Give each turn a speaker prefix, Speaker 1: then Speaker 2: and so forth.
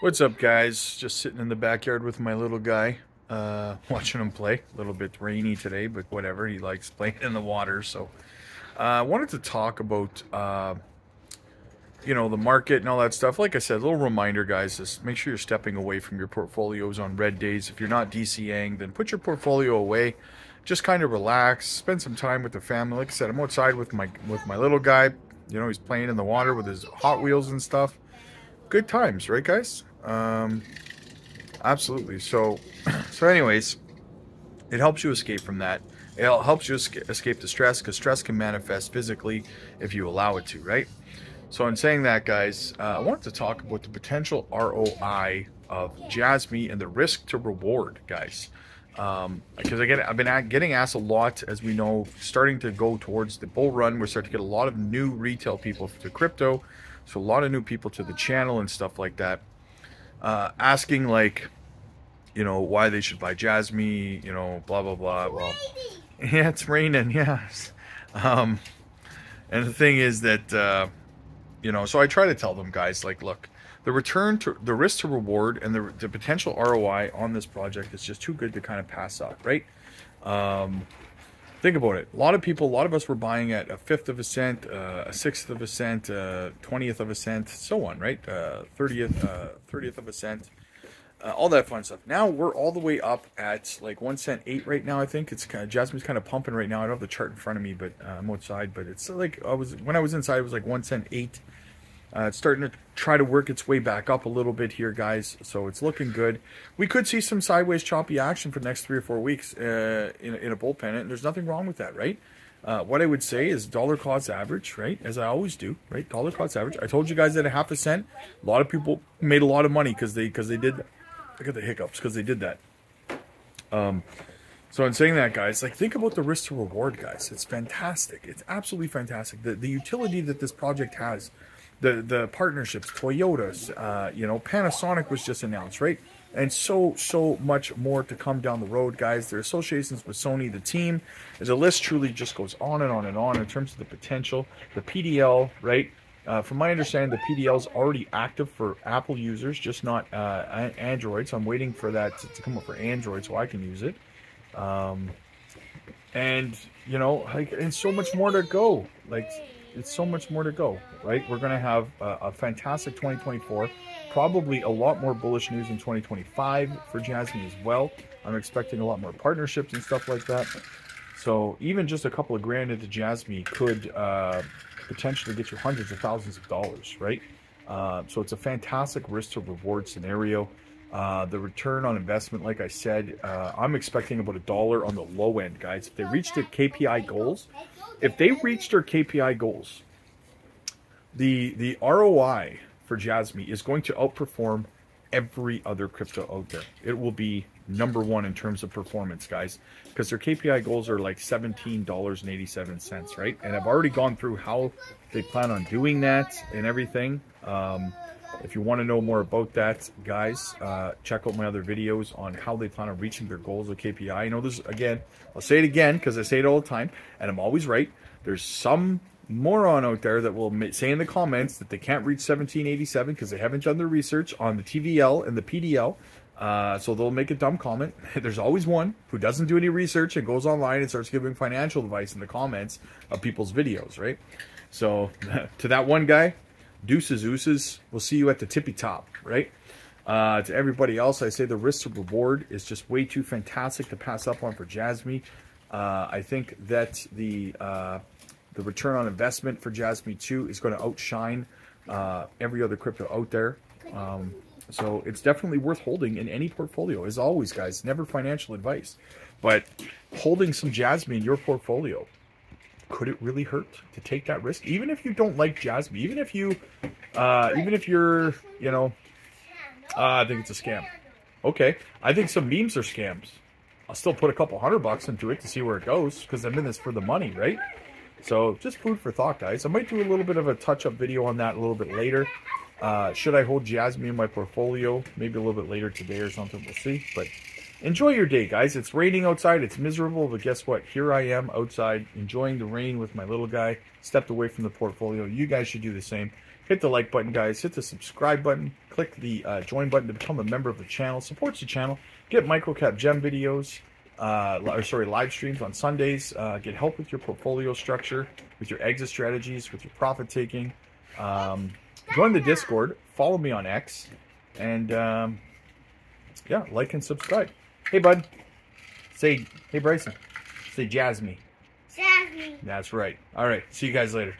Speaker 1: What's up, guys? Just sitting in the backyard with my little guy, uh, watching him play. A little bit rainy today, but whatever. He likes playing in the water. So, uh, I wanted to talk about, uh, you know, the market and all that stuff. Like I said, a little reminder, guys, is make sure you're stepping away from your portfolios on red days. If you're not DCAing, then put your portfolio away. Just kind of relax, spend some time with the family. Like I said, I'm outside with my with my little guy. You know, he's playing in the water with his Hot Wheels and stuff good times, right, guys? Um, absolutely. So, so anyways, it helps you escape from that. It helps you escape the stress because stress can manifest physically if you allow it to, right? So, in saying that, guys, uh, I wanted to talk about the potential ROI of Jasmy and the risk to reward, guys. Um, because I get, I've been getting asked a lot, as we know, starting to go towards the bull run. We're starting to get a lot of new retail people to crypto. So a lot of new people to the channel and stuff like that. Uh, asking like, you know, why they should buy Jasmy, you know, blah, blah, blah. Well, yeah, it's raining, yes. Um, and the thing is that, uh, you know, so I try to tell them guys, like, look, the return to the risk to reward and the, the potential ROI on this project is just too good to kind of pass up, right? Um, think about it. A lot of people, a lot of us were buying at a fifth of a cent, uh, a sixth of a cent, uh, twentieth of a cent, so on, right? Uh, thirtieth, uh, thirtieth of a cent, uh, all that fun stuff. Now we're all the way up at like one cent eight right now. I think it's kind of Jasmy's kind of pumping right now. I don't have the chart in front of me, but uh, I'm outside. But it's like I was when I was inside, it was like one cent eight. Uh, it's starting to try to work its way back up a little bit here, guys. So it's looking good. We could see some sideways choppy action for the next three or four weeks uh, in, in a bullpen, and there's nothing wrong with that, right? Uh, what I would say is dollar cost average, right? As I always do, right? Dollar cost average. I told you guys that a half a cent, a lot of people made a lot of money because they because they did. Look at the hiccups because they did that. Um, so in saying that, guys, like think about the risk to reward, guys. It's fantastic. It's absolutely fantastic. The the utility that this project has the the partnerships, Toyotas, uh, you know, Panasonic was just announced, right? And so so much more to come down the road, guys. Their associations with Sony, the team, as the list truly just goes on and on and on in terms of the potential. The PDL, right? Uh, from my understanding, the PDL is already active for Apple users, just not uh, Android. So I'm waiting for that to, to, come up for Android so I can use it. Um, and you know, like, and so much more to go. Like it's so much more to go, right? We're going to have a, a, fantastic 2024, probably a lot more bullish news in 2025 for Jasmy as well. I'm expecting a lot more partnerships and stuff like that. So even just a couple of grand into Jasmy could uh, potentially get you hundreds of thousands of dollars, right? Uh, so it's a fantastic risk to reward scenario. Uh, the return on investment, like I said, uh, I'm expecting about a dollar on the low end, guys. If they reach their KPI goals, if they reach their KPI goals, the the ROI for Jasmy is going to outperform every other crypto out there. It will be number one in terms of performance, guys, because their KPI goals are like $17.87, right? And I've already gone through how they plan on doing that and everything. Um, if you want to know more about that, guys, uh, check out my other videos on how they plan on reaching their goals with KPI. I know this, again, I'll say it again because I say it all the time, and I'm always right. There's some moron out there that will say in the comments that they can't reach 1787 because they haven't done their research on the TVL and the PDL. Uh, so they'll make a dumb comment. There's always one who doesn't do any research and goes online and starts giving financial advice in the comments of people's videos, right? So to that one guy, deuces ooses. We'll see you at the tippy top, right? Uh, to everybody else, I say the risk to reward is just way too fantastic to pass up on for Jasmy. Uh, I think that the uh, the return on investment for Jasmy 2 is going to outshine uh, every other crypto out there. Um, so it's definitely worth holding in any portfolio. As always, guys, never financial advice. But holding some Jasmy in your portfolio could it really hurt to take that risk? Even if you don't like Jasmy, even if you, uh, even if you're, you know, uh, I think it's a scam. Okay, I think some memes are scams. I'll still put a couple hundred bucks into it to see where it goes because I'm in this for the money, right? So just food for thought, guys. I might do a little bit of a touch-up video on that a little bit later. Uh, should I hold Jasmy in my portfolio? Maybe a little bit later today or something. We'll see. But enjoy your day, guys. It's raining outside. It's miserable, but guess what? Here I am outside enjoying the rain with my little guy. Stepped away from the portfolio. You guys should do the same. hit the like button, guys. Hit the subscribe button. Click the uh, join button to become a member of the channel. Supports the channel. Get microcap gem videos. Uh, or sorry, live streams on Sundays. Uh, get help with your portfolio structure, with your exit strategies, with your profit taking. Um, join the Discord. Follow me on X, and um, yeah, like and subscribe. Hey, bud. Say, hey, Bryson. Say, me.
Speaker 2: Jasmine.
Speaker 1: That's right. All right. See you guys later.